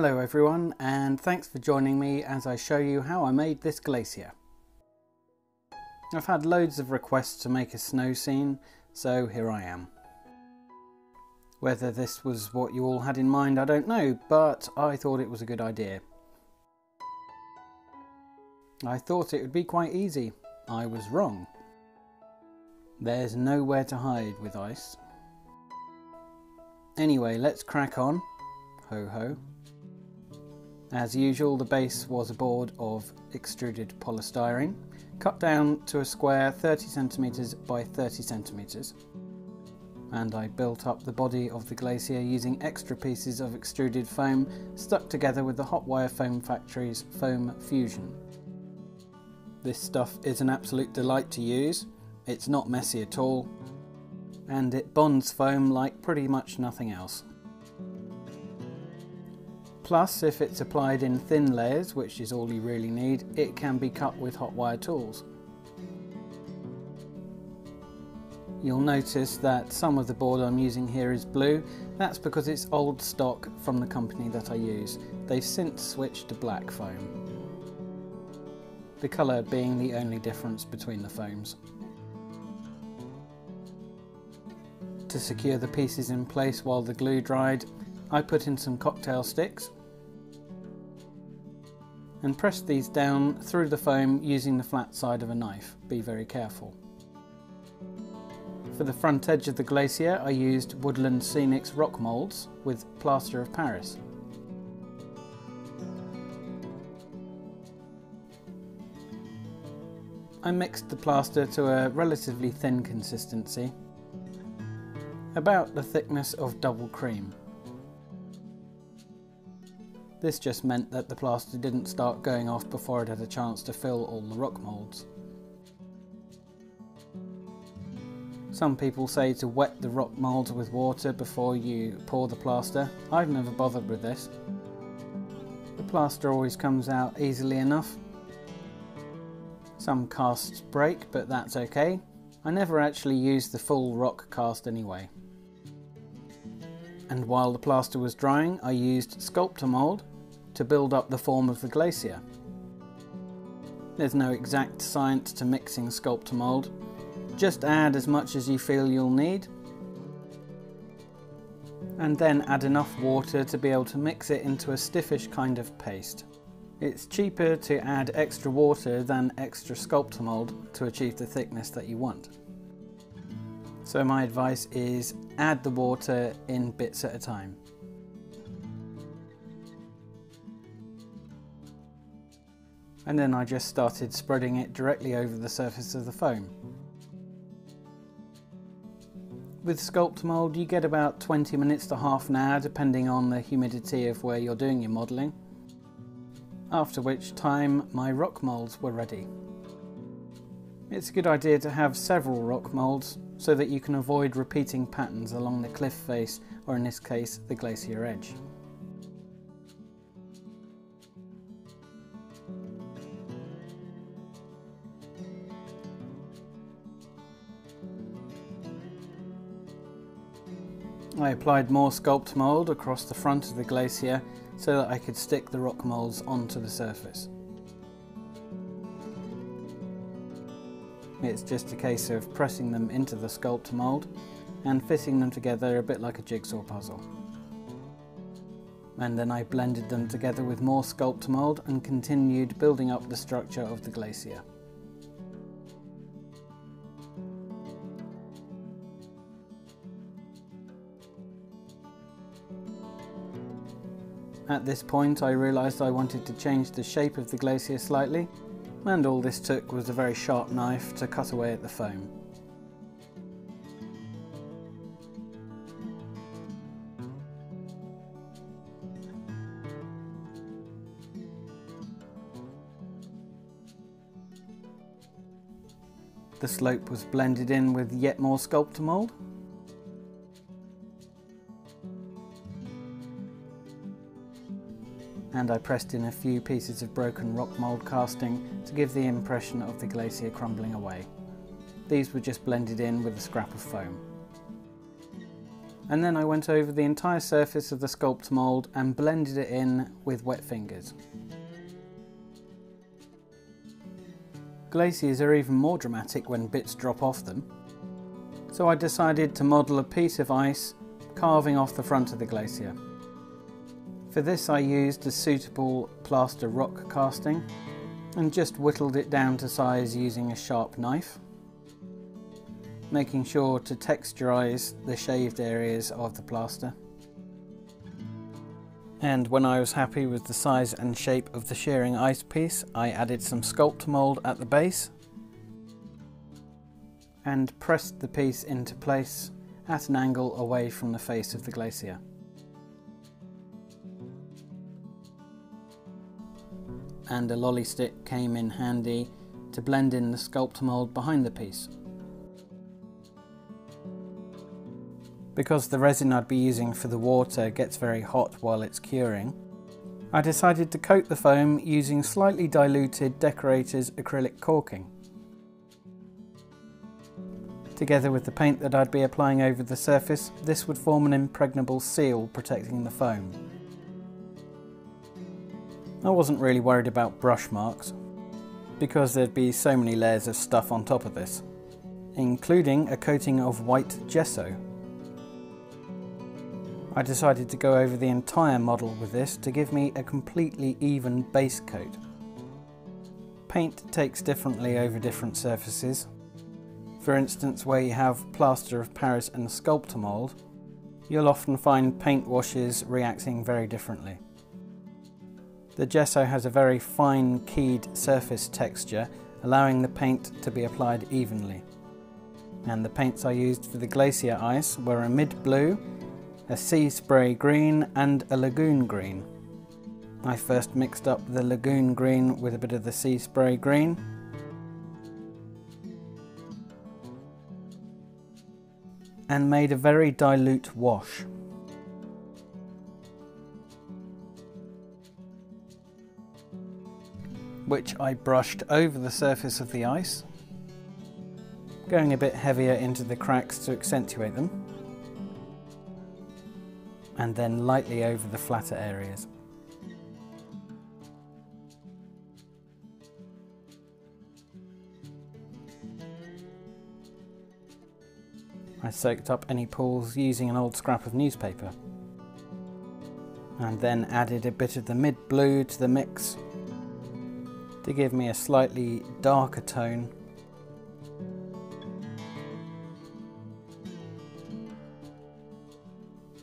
Hello everyone and thanks for joining me as I show you how I made this glacier. I've had loads of requests to make a snow scene, so here I am. Whether this was what you all had in mind I don't know, but I thought it was a good idea. I thought it would be quite easy. I was wrong. There's nowhere to hide with ice. Anyway, let's crack on. Ho ho. As usual, the base was a board of extruded polystyrene, cut down to a square 30cm by 30cm. And I built up the body of the glacier using extra pieces of extruded foam stuck together with the Hotwire Foam Factory's Foam Fusion. This stuff is an absolute delight to use, it's not messy at all, and it bonds foam like pretty much nothing else. Plus, if it's applied in thin layers, which is all you really need, it can be cut with hot wire tools. You'll notice that some of the board I'm using here is blue. That's because it's old stock from the company that I use. They've since switched to black foam. The colour being the only difference between the foams. To secure the pieces in place while the glue dried, I put in some cocktail sticks and press these down through the foam using the flat side of a knife. Be very careful. For the front edge of the glacier I used Woodland Scenics rock moulds with plaster of Paris. I mixed the plaster to a relatively thin consistency about the thickness of double cream. This just meant that the plaster didn't start going off before it had a chance to fill all the rock moulds. Some people say to wet the rock moulds with water before you pour the plaster. I've never bothered with this. The plaster always comes out easily enough. Some casts break, but that's okay. I never actually use the full rock cast anyway and while the plaster was drying I used Sculptamold to build up the form of the glacier. There's no exact science to mixing Sculptamold, just add as much as you feel you'll need and then add enough water to be able to mix it into a stiffish kind of paste. It's cheaper to add extra water than extra Sculptamold to achieve the thickness that you want. So my advice is add the water in bits at a time. And then I just started spreading it directly over the surface of the foam. With Sculptamold you get about 20 minutes to half an hour depending on the humidity of where you're doing your modelling. After which time my rock moulds were ready. It's a good idea to have several rock moulds so that you can avoid repeating patterns along the cliff face or in this case the glacier edge. I applied more Sculptamold across the front of the glacier so that I could stick the rock moulds onto the surface. It's just a case of pressing them into the Sculptamold and fitting them together a bit like a jigsaw puzzle. And then I blended them together with more Sculptamold and continued building up the structure of the glacier. At this point I realised I wanted to change the shape of the glacier slightly and all this took was a very sharp knife to cut away at the foam. The slope was blended in with yet more Sculptamold. And I pressed in a few pieces of broken rock mould casting to give the impression of the glacier crumbling away. These were just blended in with a scrap of foam. and then I went over the entire surface of the Sculptamold and blended it in with wet fingers. Glaciers are even more dramatic when bits drop off them, so I decided to model a piece of ice carving off the front of the glacier. For this I used a suitable plaster rock casting and just whittled it down to size using a sharp knife, making sure to texturize the shaved areas of the plaster. And when I was happy with the size and shape of the shearing ice piece, I added some Sculptamold at the base and pressed the piece into place at an angle away from the face of the glacier. And a lolly stick came in handy to blend in the Sculptamold behind the piece. Because the resin I'd be using for the water gets very hot while it's curing, I decided to coat the foam using slightly diluted Decorator's acrylic caulking. Together with the paint that I'd be applying over the surface, this would form an impregnable seal protecting the foam. I wasn't really worried about brush marks, because there'd be so many layers of stuff on top of this, including a coating of white gesso. I decided to go over the entire model with this to give me a completely even base coat. Paint takes differently over different surfaces, for instance, where you have plaster of Paris and a Sculptamold, you'll often find paint washes reacting very differently. The gesso has a very fine keyed surface texture, allowing the paint to be applied evenly. And the paints I used for the glacier ice were a mid blue, a sea spray green and a lagoon green. I first mixed up the lagoon green with a bit of the sea spray green and made a very dilute wash. Which I brushed over the surface of the ice, going a bit heavier into the cracks to accentuate them, and then lightly over the flatter areas. I soaked up any pools using an old scrap of newspaper and then added a bit of the mid blue to the mix to give me a slightly darker tone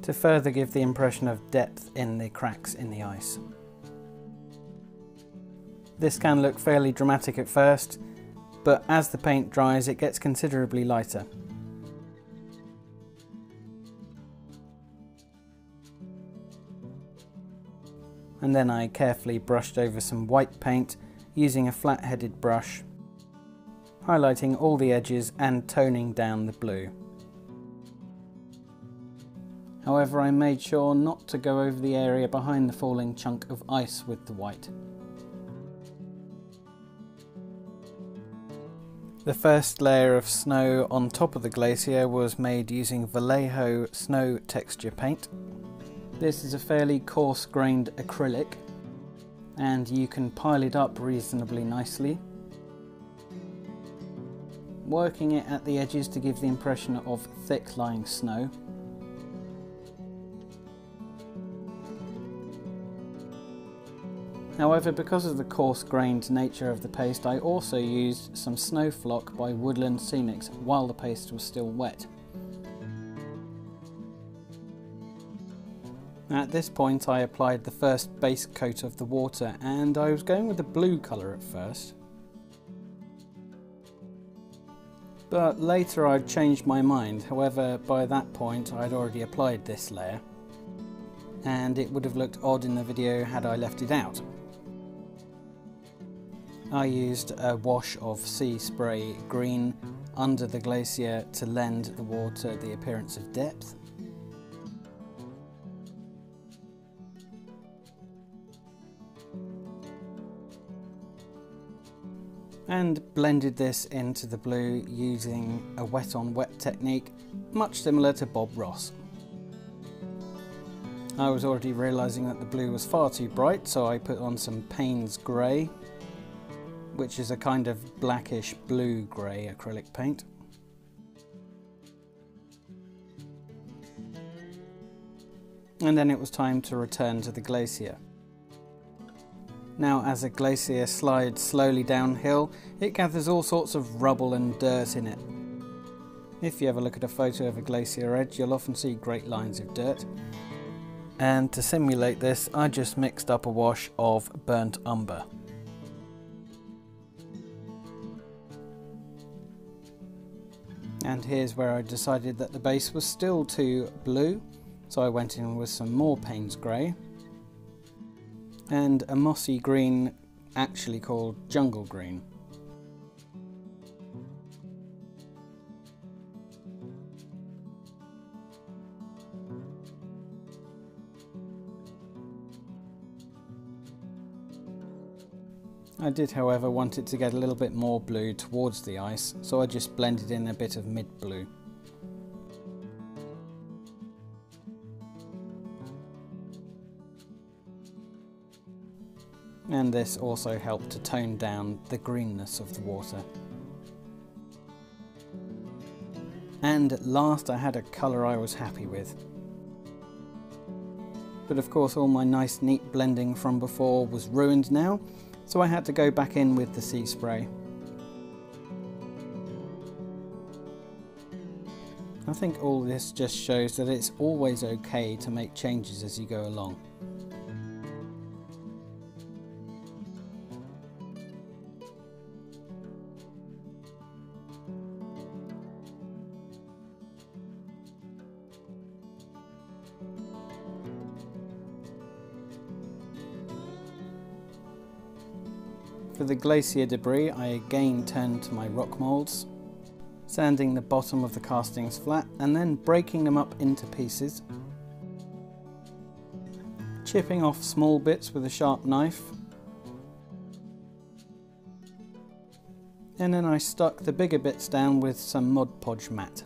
to further give the impression of depth in the cracks in the ice. This can look fairly dramatic at first, but as the paint dries it gets considerably lighter. and then I carefully brushed over some white paint using a flat-headed brush, highlighting all the edges and toning down the blue. However, I made sure not to go over the area behind the falling chunk of ice with the white. The first layer of snow on top of the glacier was made using Vallejo snow texture paint this is a fairly coarse grained acrylic and you can pile it up reasonably nicely. Working it at the edges to give the impression of thick lying snow. However, because of the coarse grained nature of the paste, I also used some snow flock by Woodland Scenics while the paste was still wet. At this point I applied the first base coat of the water and I was going with the blue colour at first. But later I'd changed my mind, however by that point I'd already applied this layer and it would have looked odd in the video had I left it out. I used a wash of sea spray green under the glacier to lend the water the appearance of depth and blended this into the blue using a wet on wet technique much similar to Bob Ross. I was already realising that the blue was far too bright, so I put on some Payne's Grey, which is a kind of blackish blue grey acrylic paint. And then it was time to return to the glacier. Now as a glacier slides slowly downhill, it gathers all sorts of rubble and dirt in it. If you ever look at a photo of a glacier edge, you'll often see great lines of dirt. And to simulate this, I just mixed up a wash of burnt umber. And here's where I decided that the base was still too blue, so I went in with some more Payne's Grey and a mossy green actually called jungle green. I did however want it to get a little bit more blue towards the ice, so I just blended in a bit of mid And this also helped to tone down the greenness of the water. And at last I had a colour I was happy with. But of course all my nice neat blending from before was ruined now, so I had to go back in with the sea spray. I think all this just shows that it's always okay to make changes as you go along. The glacier debris I again turned to my rock moulds, sanding the bottom of the castings flat and then breaking them up into pieces, chipping off small bits with a sharp knife, and then I stuck the bigger bits down with some Mod Podge mat.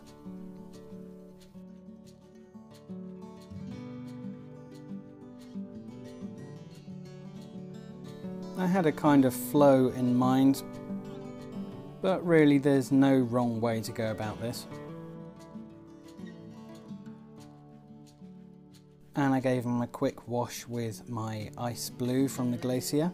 Had a kind of flow in mind, but really there's no wrong way to go about this. And I gave them a quick wash with my ice blue from the glacier.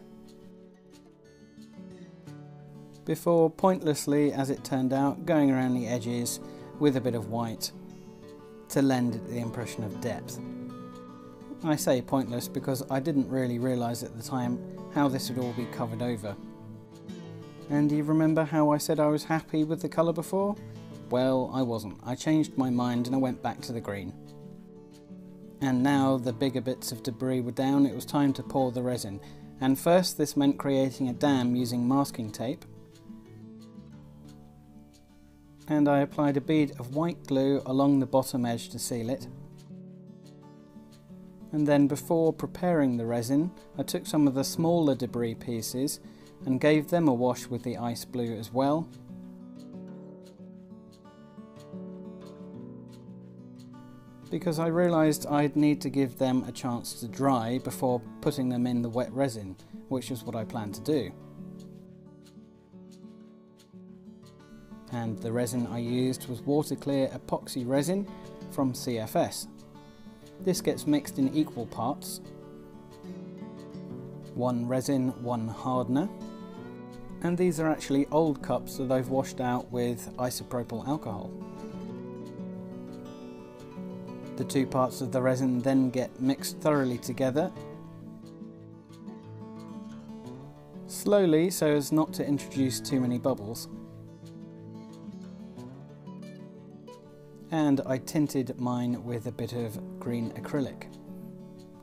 Before pointlessly, as it turned out, going around the edges with a bit of white to lend it the impression of depth. I say pointless because I didn't really realise at the time how this would all be covered over. And do you remember how I said I was happy with the colour before? Well, I wasn't. I changed my mind and I went back to the green. And now the bigger bits of debris were down, it was time to pour the resin. And first this meant creating a dam using masking tape. And I applied a bead of white glue along the bottom edge to seal it and then before preparing the resin I took some of the smaller debris pieces and gave them a wash with the ice blue as well. Because I realised I'd need to give them a chance to dry before putting them in the wet resin, which is what I planned to do. And the resin I used was water clear epoxy resin from CFS. This gets mixed in equal parts. One resin, one hardener. And these are actually old cups that I've washed out with isopropyl alcohol. The two parts of the resin then get mixed thoroughly together slowly so as not to introduce too many bubbles. And I tinted mine with a bit of green acrylic.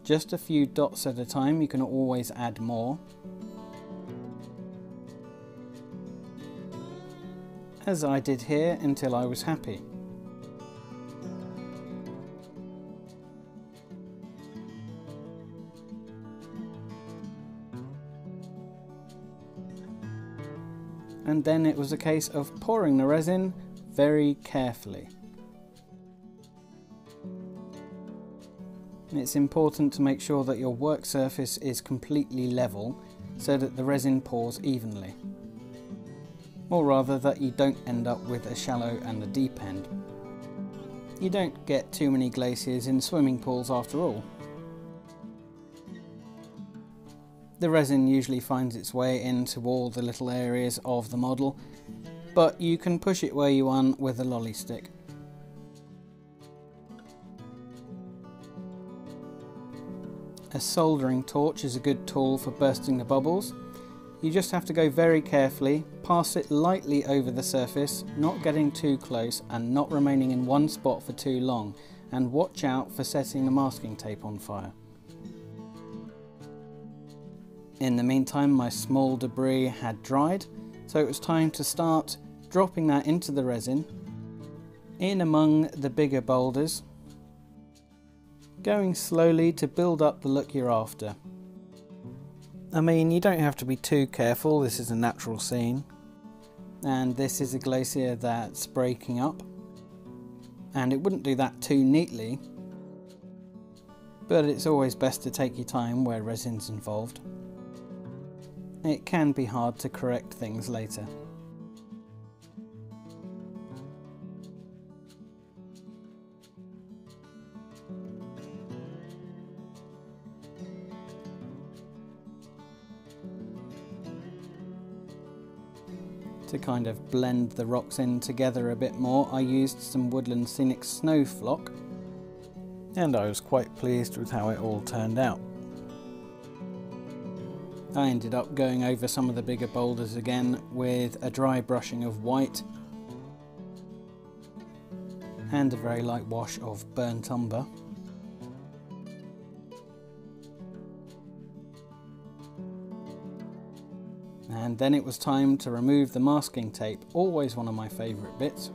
Just a few dots at a time, you can always add more. As I did here until I was happy. And then it was a case of pouring the resin very carefully. It's important to make sure that your work surface is completely level so that the resin pours evenly. Or rather that you don't end up with a shallow and a deep end. You don't get too many glaciers in swimming pools after all. The resin usually finds its way into all the little areas of the model, but you can push it where you want with a lolly stick. A soldering torch is a good tool for bursting the bubbles. You just have to go very carefully, pass it lightly over the surface, not getting too close and not remaining in one spot for too long, and watch out for setting the masking tape on fire. In the meantime, my small debris had dried, so it was time to start dropping that into the resin, in among the bigger boulders, going slowly to build up the look you're after. I mean, you don't have to be too careful, this is a natural scene, and this is a glacier that's breaking up, and it wouldn't do that too neatly, but it's always best to take your time where resin's involved. It can be hard to correct things later. Kind of blend the rocks in together a bit more, I used some Woodland Scenic Snow Flock, and I was quite pleased with how it all turned out. I ended up going over some of the bigger boulders again with a dry brushing of white and a very light wash of burnt umber. And then it was time to remove the masking tape, always one of my favourite bits.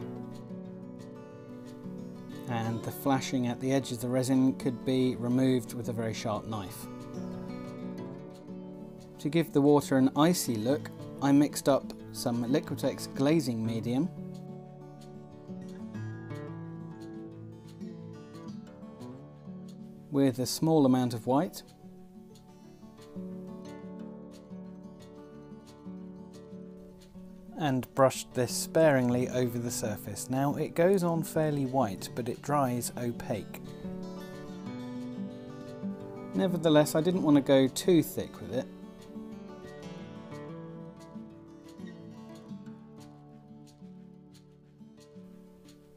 And the flashing at the edge of the resin could be removed with a very sharp knife. To give the water an icy look, I mixed up some Liquitex glazing medium with a small amount of white and brushed this sparingly over the surface. Now it goes on fairly white but it dries opaque. Nevertheless I didn't want to go too thick with it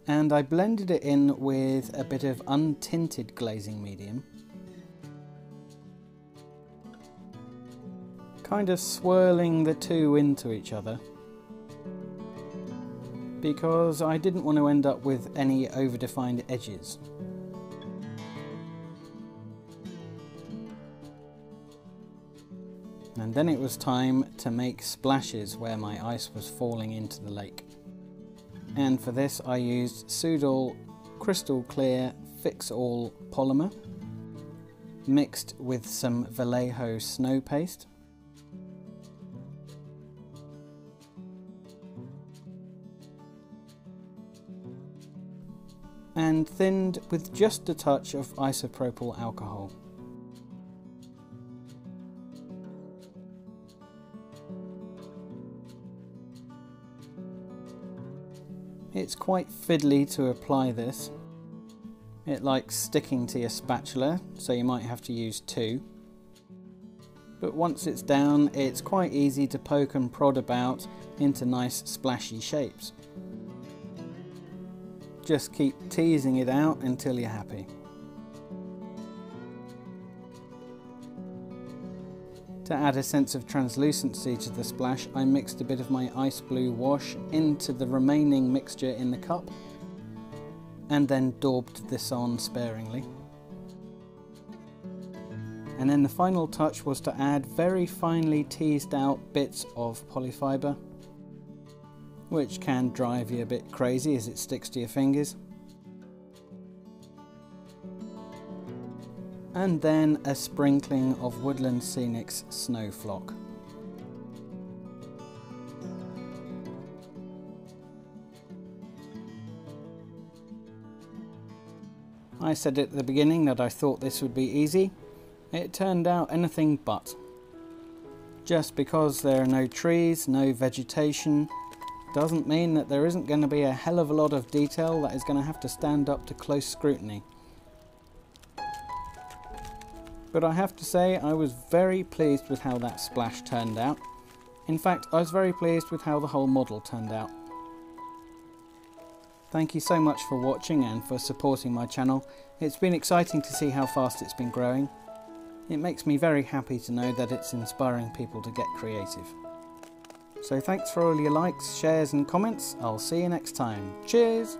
and I blended it in with a bit of untinted glazing medium. Kind of swirling the two into each other because I didn't want to end up with any over-defined edges. And then it was time to make splashes where my ice was falling into the lake and for this I used Soudal Crystal Clear Fix All polymer mixed with some Vallejo snow paste and thinned with just a touch of isopropyl alcohol. It's quite fiddly to apply this. It likes sticking to your spatula, so you might have to use two. But once it's down, it's quite easy to poke and prod about into nice splashy shapes. Just keep teasing it out until you're happy. To add a sense of translucency to the splash, I mixed a bit of my ice blue wash into the remaining mixture in the cup and then daubed this on sparingly. And then the final touch was to add very finely teased out bits of polyfibre, which can drive you a bit crazy as it sticks to your fingers. and then a sprinkling of Woodland Scenic's snow flock. I said at the beginning that I thought this would be easy. It turned out anything but. Just because there are no trees, no vegetation, doesn't mean that there isn't going to be a hell of a lot of detail that is going to have to stand up to close scrutiny. But I have to say I was very pleased with how that splash turned out. In fact, I was very pleased with how the whole model turned out. Thank you so much for watching and for supporting my channel. It's been exciting to see how fast it's been growing. It makes me very happy to know that it's inspiring people to get creative. So thanks for all your likes, shares and comments. I'll see you next time. Cheers!